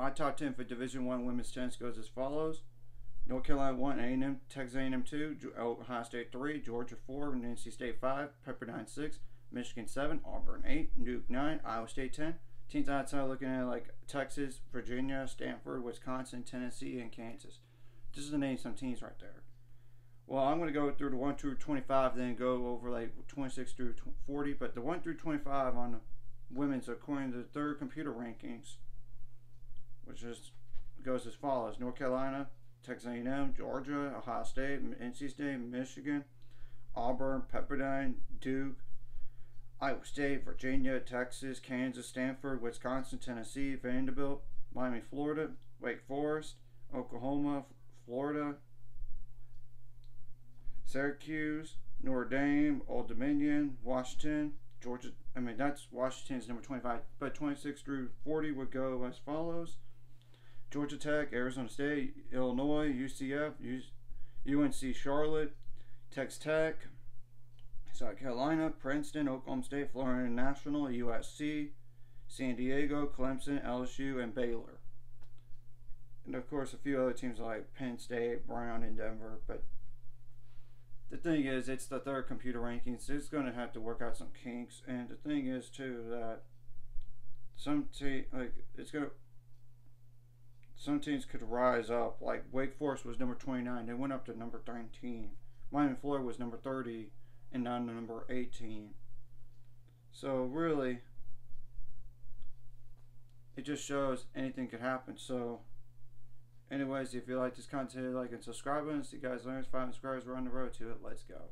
my top ten for Division One women's tennis goes as follows: North Carolina one, A&M, Texas A&M two, Ohio State three, Georgia four, NC State five, Pepperdine six, Michigan seven, Auburn eight, Duke nine, Iowa State ten. Teams outside looking at like Texas, Virginia, Stanford, Wisconsin, Tennessee, and Kansas. Just to name of some teams right there. Well, I'm going to go through the 1 through 25, then go over like 26 through 40. But the 1 through 25 on the women's, according to the third computer rankings, which is goes as follows: North Carolina, Texas A&M, Georgia, Ohio State, NC State, Michigan, Auburn, Pepperdine, Duke, Iowa State, Virginia, Texas, Kansas, Stanford, Wisconsin, Tennessee, Vanderbilt, Miami, Florida, Wake Forest, Oklahoma, Florida, Syracuse, Notre Dame, Old Dominion, Washington, Georgia. I mean, that's Washington's number 25, but 26 through 40 would go as follows Georgia Tech, Arizona State, Illinois, UCF, UNC Charlotte, Texas Tech, South Carolina, Princeton, Oklahoma State, Florida National, USC, San Diego, Clemson, LSU, and Baylor. And of course, a few other teams like Penn State, Brown, and Denver, but the thing is, it's the third computer rankings. It's going to have to work out some kinks, and the thing is too that some te- like it's going to some teams could rise up. Like Wake Forest was number twenty nine, they went up to number nineteen. Miami Florida was number thirty, and now number eighteen. So really, it just shows anything could happen. So Anyways, if you like this content, like and subscribe see you guys learn, Five subscribers, we're on the road to it. Let's go.